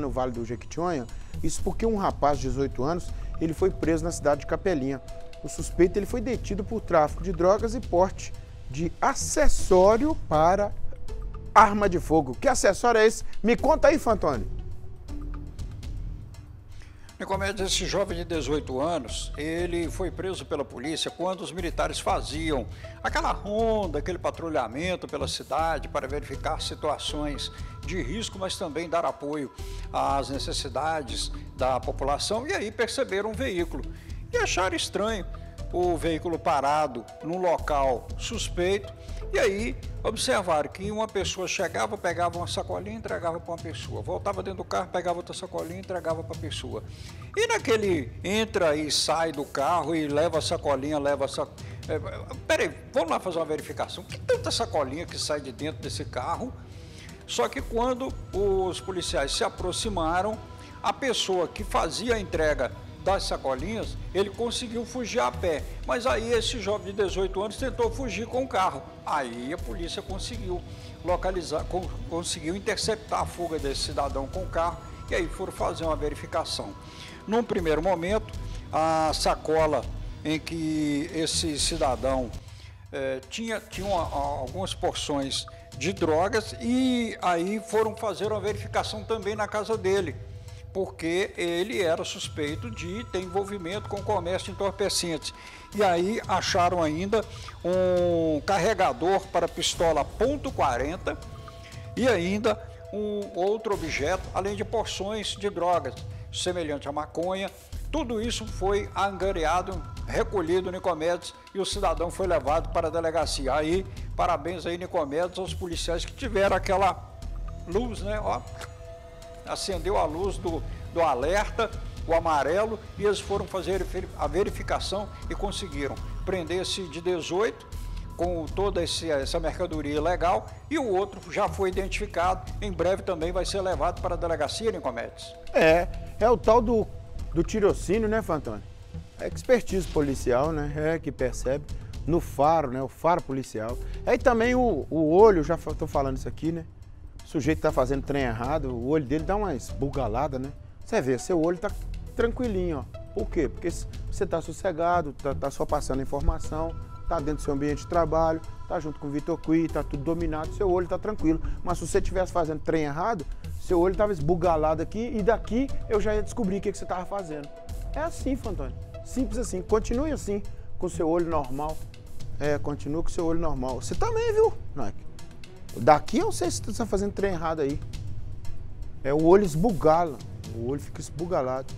no Vale do Jequitinhonha, isso porque um rapaz de 18 anos, ele foi preso na cidade de Capelinha. O suspeito ele foi detido por tráfico de drogas e porte de acessório para arma de fogo. Que acessório é esse? Me conta aí, Fantoni. Nicomedes, esse jovem de 18 anos, ele foi preso pela polícia quando os militares faziam aquela ronda, aquele patrulhamento pela cidade para verificar situações de risco, mas também dar apoio às necessidades da população. E aí perceberam um veículo e acharam estranho o veículo parado num local suspeito e aí observaram que uma pessoa chegava, pegava uma sacolinha e entregava para uma pessoa, voltava dentro do carro, pegava outra sacolinha e entregava para a pessoa. E naquele entra e sai do carro e leva a sacolinha, leva a sacolinha. É, peraí, vamos lá fazer uma verificação. Que tanta sacolinha que sai de dentro desse carro? Só que quando os policiais se aproximaram, a pessoa que fazia a entrega das sacolinhas, ele conseguiu fugir a pé. Mas aí esse jovem de 18 anos tentou fugir com o carro. Aí a polícia conseguiu localizar, conseguiu interceptar a fuga desse cidadão com o carro e aí foram fazer uma verificação. Num primeiro momento, a sacola em que esse cidadão eh, tinha, tinha uma, algumas porções de drogas e aí foram fazer uma verificação também na casa dele porque ele era suspeito de ter envolvimento com comércio de entorpecentes. E aí acharam ainda um carregador para pistola .40 e ainda um outro objeto, além de porções de drogas, semelhante à maconha. Tudo isso foi angariado, recolhido no Nicomedes e o cidadão foi levado para a delegacia. Aí, parabéns aí, Nicomedes, aos policiais que tiveram aquela luz, né? Ó, acendeu a luz do, do alerta, o amarelo, e eles foram fazer a verificação e conseguiram prender esse de 18 com toda esse, essa mercadoria legal e o outro já foi identificado. Em breve também vai ser levado para a delegacia, Nicomedes. É, é o tal do, do tirocínio, né, Fantoni? É expertise policial, né? É que percebe. No faro, né? O faro policial. Aí também o, o olho, já estou falando isso aqui, né? sujeito está fazendo trem errado, o olho dele dá uma esbugalada, né? Você vê, seu olho está tranquilinho, ó. Por quê? Porque você está sossegado, está tá só passando informação, está dentro do seu ambiente de trabalho, está junto com o Vitor Cui, está tudo dominado, seu olho está tranquilo. Mas se você estivesse fazendo trem errado, seu olho estava esbugalado aqui e daqui eu já ia descobrir o que, que você estava fazendo. É assim, Fantônio. Simples assim. Continue assim, com seu olho normal. É, continue com seu olho normal. Você também, viu, Nike? Daqui eu sei se você está fazendo trem errado aí. É o olho esbugala. O olho fica esbugalado.